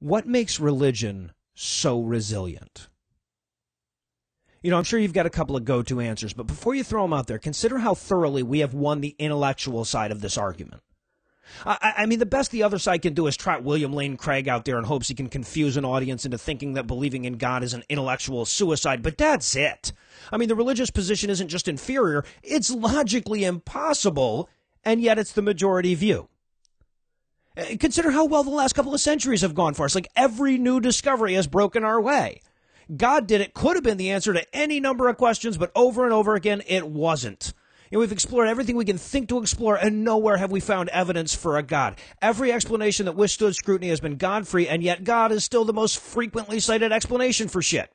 what makes religion so resilient? You know, I'm sure you've got a couple of go to answers, but before you throw them out there, consider how thoroughly we have won the intellectual side of this argument. I, I, mean, the best the other side can do is trot William Lane Craig out there in hopes he can confuse an audience into thinking that believing in God is an intellectual suicide, but that's it. I mean, the religious position isn't just inferior, it's logically impossible, and yet it's the majority view. Uh, consider how well the last couple of centuries have gone for us. Like every new discovery has broken our way. God did it, could have been the answer to any number of questions, but over and over again, it wasn't. Know, we've explored everything we can think to explore, and nowhere have we found evidence for a God. Every explanation that withstood scrutiny has been God free, and yet God is still the most frequently cited explanation for shit.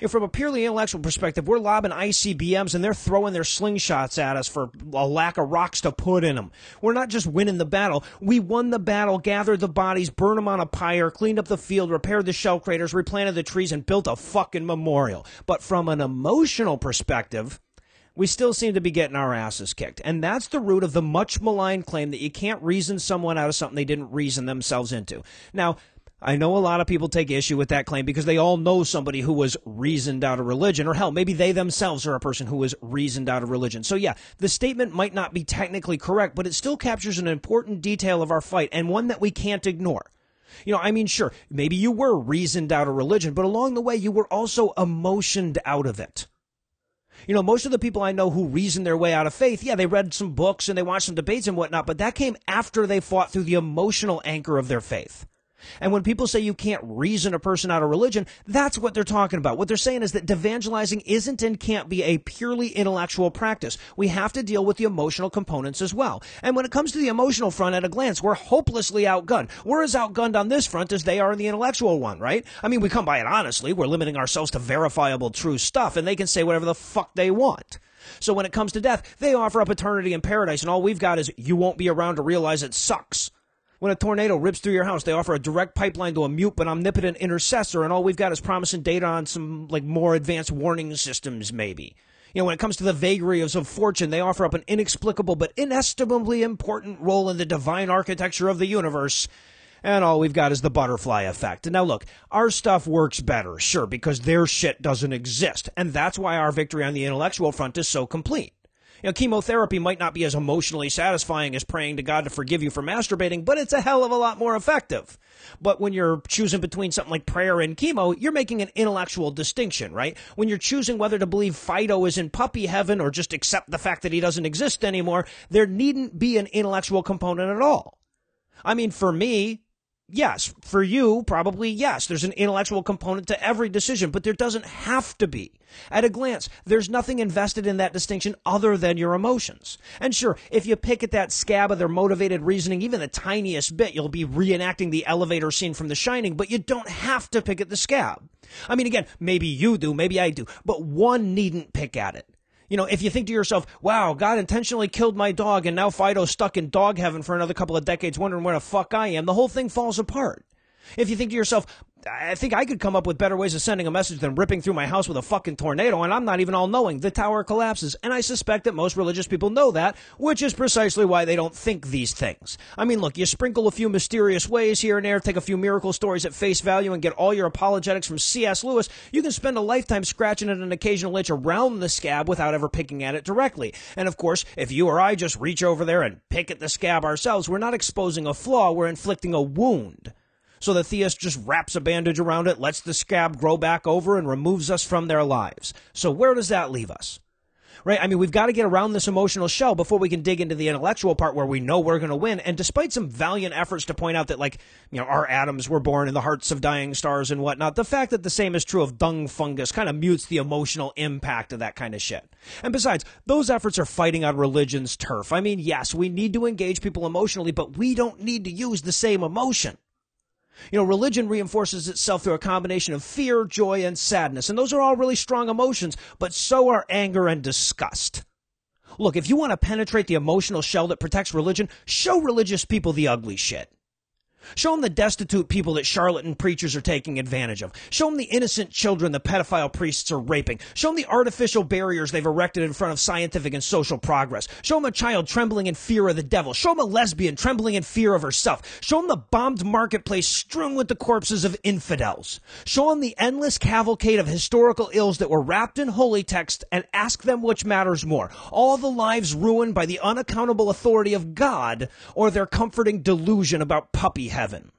And from a purely intellectual perspective, we're lobbing ICBMs and they're throwing their slingshots at us for a lack of rocks to put in them. We're not just winning the battle. We won the battle, gathered the bodies, burned them on a pyre, cleaned up the field, repaired the shell craters, replanted the trees, and built a fucking memorial. But from an emotional perspective, we still seem to be getting our asses kicked. And that's the root of the much maligned claim that you can't reason someone out of something they didn't reason themselves into. Now, I know a lot of people take issue with that claim because they all know somebody who was reasoned out of religion, or hell, maybe they themselves are a person who was reasoned out of religion. So yeah, the statement might not be technically correct, but it still captures an important detail of our fight and one that we can't ignore. You know, I mean, sure, maybe you were reasoned out of religion, but along the way you were also emotioned out of it. You know, most of the people I know who reasoned their way out of faith, yeah, they read some books and they watched some debates and whatnot, but that came after they fought through the emotional anchor of their faith. And when people say you can't reason a person out of religion, that's what they're talking about. What they're saying is that evangelizing isn't and can't be a purely intellectual practice. We have to deal with the emotional components as well. And when it comes to the emotional front at a glance, we're hopelessly outgunned. We're as outgunned on this front as they are in the intellectual one, right? I mean, we come by it honestly. We're limiting ourselves to verifiable true stuff and they can say whatever the fuck they want. So when it comes to death, they offer up eternity and paradise and all we've got is you won't be around to realize it sucks. When a tornado rips through your house, they offer a direct pipeline to a mute but omnipotent intercessor, and all we've got is promising data on some like more advanced warning systems, maybe. You know, when it comes to the vagaries of fortune, they offer up an inexplicable but inestimably important role in the divine architecture of the universe. And all we've got is the butterfly effect. And now look, our stuff works better, sure, because their shit doesn't exist. And that's why our victory on the intellectual front is so complete. You know, chemotherapy might not be as emotionally satisfying as praying to God to forgive you for masturbating, but it's a hell of a lot more effective. But when you're choosing between something like prayer and chemo, you're making an intellectual distinction, right? When you're choosing whether to believe Fido is in puppy heaven or just accept the fact that he doesn't exist anymore, there needn't be an intellectual component at all. I mean, for me, yes. For you, probably yes. There's an intellectual component to every decision, but there doesn't have to be. At a glance, there's nothing invested in that distinction other than your emotions. And sure, if you pick at that scab of their motivated reasoning even the tiniest bit, you'll be reenacting the elevator scene from The Shining, but you don't have to pick at the scab. I mean, again, maybe you do, maybe I do, but one needn't pick at it. You know, if you think to yourself, wow, God intentionally killed my dog and now Fido's stuck in dog heaven for another couple of decades wondering where the fuck I am, the whole thing falls apart. If you think to yourself, I think I could come up with better ways of sending a message than ripping through my house with a fucking tornado, and I'm not even all knowing. The tower collapses, and I suspect that most religious people know that, which is precisely why they don't think these things. I mean, look, you sprinkle a few mysterious ways here and there, take a few miracle stories at face value, and get all your apologetics from C.S. Lewis, you can spend a lifetime scratching at an occasional itch around the scab without ever picking at it directly. And of course, if you or I just reach over there and pick at the scab ourselves, we're not exposing a flaw, we're inflicting a wound. So the theist just wraps a bandage around it, lets the scab grow back over, and removes us from their lives. So where does that leave us? Right? I mean, we've got to get around this emotional shell before we can dig into the intellectual part where we know we're going to win. And despite some valiant efforts to point out that, like, you know, our atoms were born in the hearts of dying stars and whatnot, the fact that the same is true of dung fungus kind of mutes the emotional impact of that kind of shit. And besides, those efforts are fighting on religion's turf. I mean, yes, we need to engage people emotionally, but we don't need to use the same emotion. You know, religion reinforces itself through a combination of fear, joy, and sadness. And those are all really strong emotions, but so are anger and disgust. Look, if you want to penetrate the emotional shell that protects religion, show religious people the ugly shit. Show them the destitute people that charlatan preachers are taking advantage of. Show them the innocent children the pedophile priests are raping. Show them the artificial barriers they've erected in front of scientific and social progress. Show them a child trembling in fear of the devil. Show them a lesbian trembling in fear of herself. Show them the bombed marketplace strewn with the corpses of infidels. Show them the endless cavalcade of historical ills that were wrapped in holy text and ask them which matters more. All the lives ruined by the unaccountable authority of God or their comforting delusion about puppy heaven.